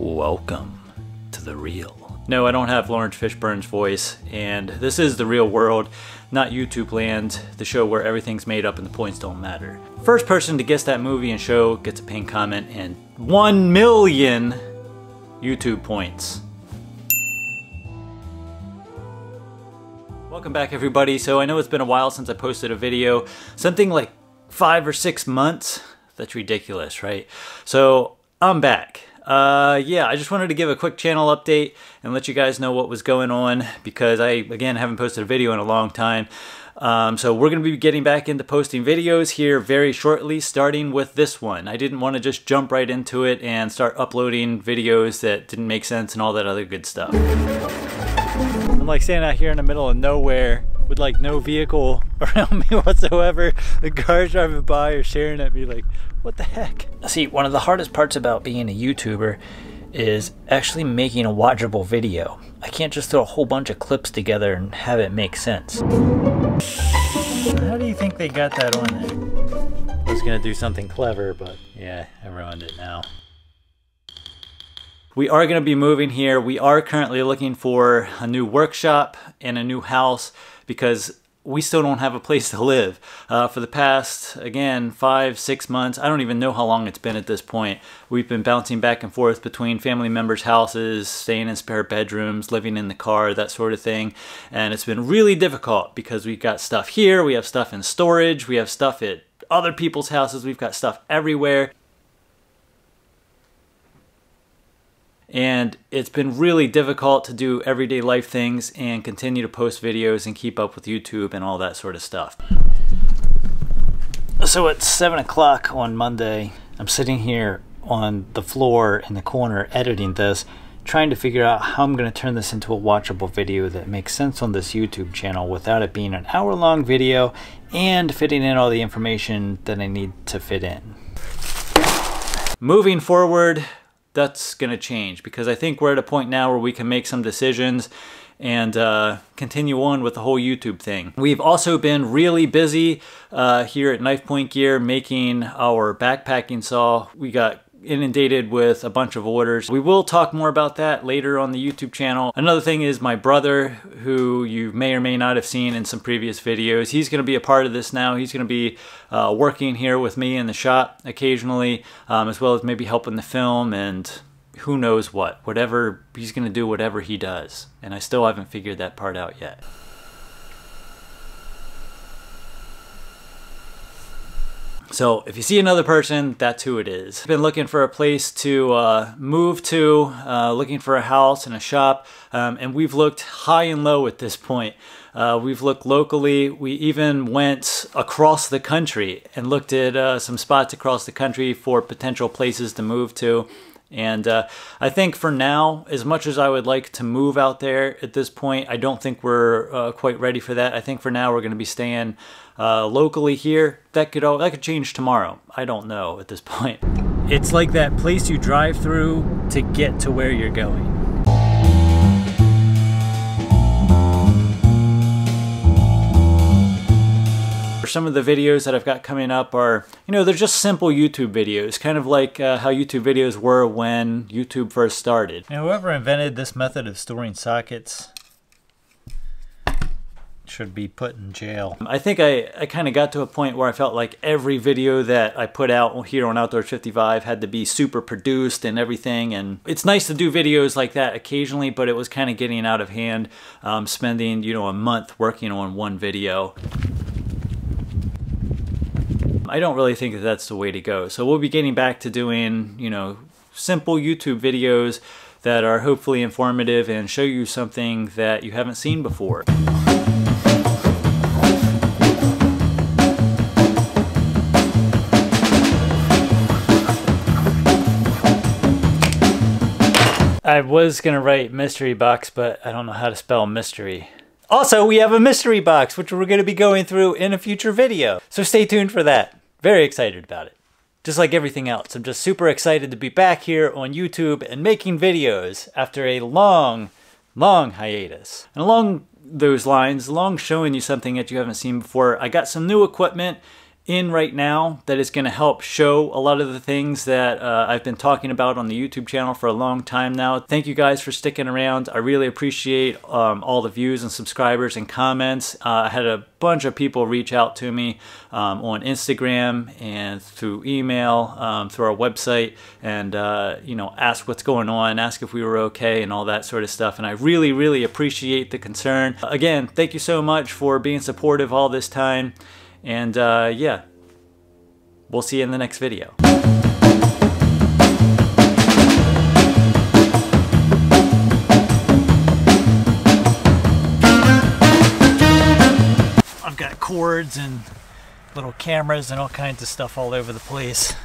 Welcome to the real. No, I don't have Laurence Fishburne's voice, and this is the real world, not YouTube land, the show where everything's made up and the points don't matter. First person to guess that movie and show gets a pinned comment and 1 million YouTube points. Welcome back everybody. So I know it's been a while since I posted a video, something like five or six months. That's ridiculous, right? So I'm back. Uh, yeah, I just wanted to give a quick channel update and let you guys know what was going on because I, again, haven't posted a video in a long time. Um, so we're going to be getting back into posting videos here very shortly, starting with this one. I didn't want to just jump right into it and start uploading videos that didn't make sense and all that other good stuff. I'm like standing out here in the middle of nowhere with like no vehicle around me whatsoever. The cars driving by are staring at me like, what the heck? See, one of the hardest parts about being a YouTuber is actually making a watchable video. I can't just throw a whole bunch of clips together and have it make sense. How do you think they got that on there? I was gonna do something clever, but yeah, I ruined it now. We are going to be moving here. We are currently looking for a new workshop and a new house because we still don't have a place to live. Uh, for the past, again, five, six months, I don't even know how long it's been at this point. We've been bouncing back and forth between family members' houses, staying in spare bedrooms, living in the car, that sort of thing. And it's been really difficult because we've got stuff here, we have stuff in storage, we have stuff at other people's houses, we've got stuff everywhere. And it's been really difficult to do everyday life things and continue to post videos and keep up with YouTube and all that sort of stuff. So it's 7 o'clock on Monday. I'm sitting here on the floor in the corner editing this, trying to figure out how I'm going to turn this into a watchable video that makes sense on this YouTube channel without it being an hour long video and fitting in all the information that I need to fit in. Moving forward, that's going to change because I think we're at a point now where we can make some decisions and uh, continue on with the whole YouTube thing. We've also been really busy uh, here at Knife Point Gear making our backpacking saw. We got inundated with a bunch of orders. We will talk more about that later on the YouTube channel. Another thing is my brother, who you may or may not have seen in some previous videos. He's going to be a part of this now. He's going to be uh, working here with me in the shop occasionally, um, as well as maybe helping the film and who knows what. Whatever, he's going to do whatever he does. And I still haven't figured that part out yet. So if you see another person, that's who it is. I've Been looking for a place to uh, move to, uh, looking for a house and a shop, um, and we've looked high and low at this point. Uh, we've looked locally. We even went across the country and looked at uh, some spots across the country for potential places to move to. And uh, I think for now, as much as I would like to move out there at this point, I don't think we're uh, quite ready for that. I think for now we're going to be staying uh, locally here. That could all, that could change tomorrow. I don't know at this point. It's like that place you drive through to get to where you're going. Some of the videos that I've got coming up are, you know, they're just simple YouTube videos, kind of like uh, how YouTube videos were when YouTube first started. Now, whoever invented this method of storing sockets should be put in jail. I think I, I kind of got to a point where I felt like every video that I put out here on Outdoors 55 had to be super produced and everything. And it's nice to do videos like that occasionally, but it was kind of getting out of hand, um, spending, you know, a month working on one video. I don't really think that that's the way to go. So we'll be getting back to doing, you know, simple YouTube videos that are hopefully informative and show you something that you haven't seen before. I was going to write mystery box, but I don't know how to spell mystery. Also, we have a mystery box, which we're going to be going through in a future video. So stay tuned for that. Very excited about it. Just like everything else, I'm just super excited to be back here on YouTube and making videos after a long, long hiatus. And along those lines, along showing you something that you haven't seen before, I got some new equipment in right now that is going to help show a lot of the things that uh, I've been talking about on the YouTube channel for a long time now. Thank you guys for sticking around. I really appreciate um, all the views and subscribers and comments. Uh, I had a bunch of people reach out to me um, on Instagram and through email, um, through our website, and uh, you know, ask what's going on, ask if we were okay, and all that sort of stuff. And I really, really appreciate the concern. Again, thank you so much for being supportive all this time. And uh, yeah, we'll see you in the next video. I've got cords and little cameras and all kinds of stuff all over the place.